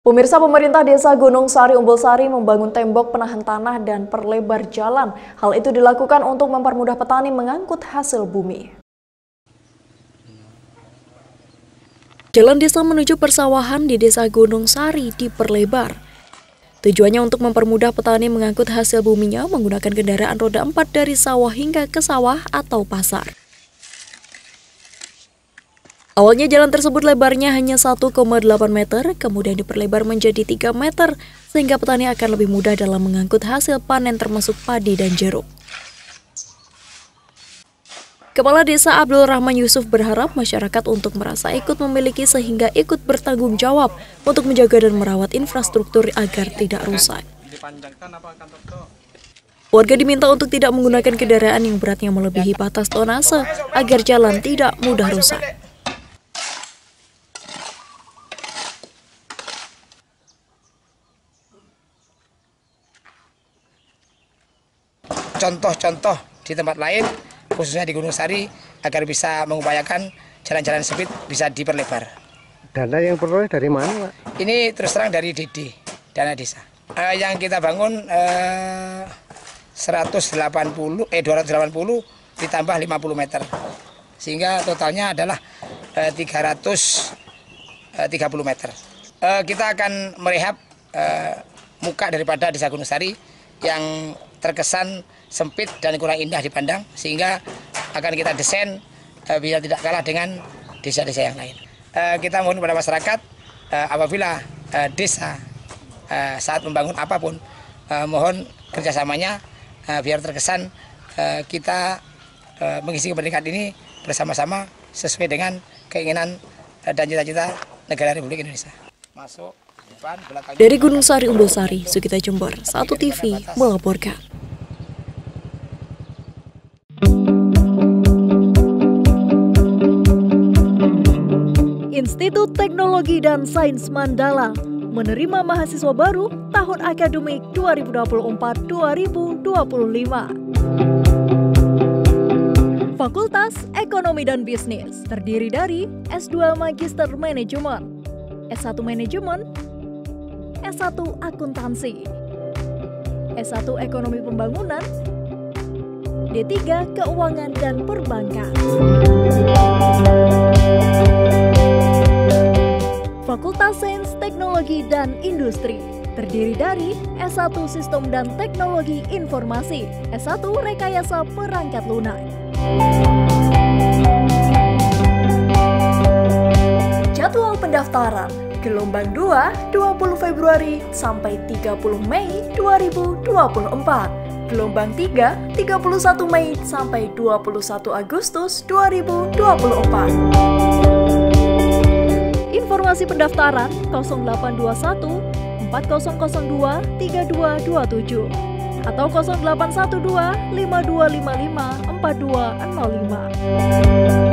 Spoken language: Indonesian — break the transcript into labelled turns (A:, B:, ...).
A: Pemirsa pemerintah desa Gunung Sari Umbul Sari membangun tembok penahan tanah dan perlebar jalan. Hal itu dilakukan untuk mempermudah petani mengangkut hasil bumi. Jalan desa menuju persawahan di desa Gunung Sari diperlebar. Tujuannya untuk mempermudah petani mengangkut hasil buminya menggunakan kendaraan roda 4 dari sawah hingga ke sawah atau pasar. Awalnya jalan tersebut lebarnya hanya 1,8 meter, kemudian diperlebar menjadi 3 meter, sehingga petani akan lebih mudah dalam mengangkut hasil panen termasuk padi dan jeruk. Kepala Desa Abdul Rahman Yusuf berharap masyarakat untuk merasa ikut memiliki sehingga ikut bertanggung jawab untuk menjaga dan merawat infrastruktur agar tidak rusak. Warga diminta untuk tidak menggunakan kendaraan yang beratnya melebihi batas tonase agar jalan tidak mudah rusak.
B: Contoh-contoh di tempat lain khususnya di Gunung Sari agar bisa mengupayakan jalan-jalan sempit bisa diperlebar.
C: Dana yang peroleh dari mana, Pak?
B: Ini terus terang dari DD, dana desa. Uh, yang kita bangun uh, 180 eh 280 ditambah 50 meter. Sehingga totalnya adalah uh, 330 meter. Uh, kita akan merehab uh, muka daripada desa Gunung Sari yang terkesan sempit dan kurang indah dipandang sehingga akan kita desain uh, biar tidak kalah dengan desa-desa yang lain. Uh, kita mohon kepada masyarakat uh, apabila uh, desa uh, saat membangun apa pun uh, mohon kerjasamanya uh, biar terkesan uh, kita uh, mengisi kemerdekaan ini bersama-sama sesuai dengan keinginan uh, dan cita-cita negara Republik Indonesia. Masuk
A: dari Gunung Sari Umbul Sari, Sukita Jember, Satu TV melaporkan. Institut Teknologi dan Sains Mandala menerima mahasiswa baru tahun akademik 2024-2025. Fakultas Ekonomi dan Bisnis terdiri dari S2 Magister Manajemen, S1 Manajemen, S1 Akuntansi, S1 Ekonomi Pembangunan, D3 Keuangan dan Perbankan. Sains Teknologi dan Industri terdiri dari S1 Sistem dan Teknologi Informasi, S1 Rekayasa Perangkat Lunak. Jadwal pendaftaran gelombang 2 20 Februari sampai 30 Mei 2024. Gelombang 3 31 Mei sampai 21 Agustus 2024. Informasi pendaftaran 0821 4002 3227 atau 0812 5255 4205.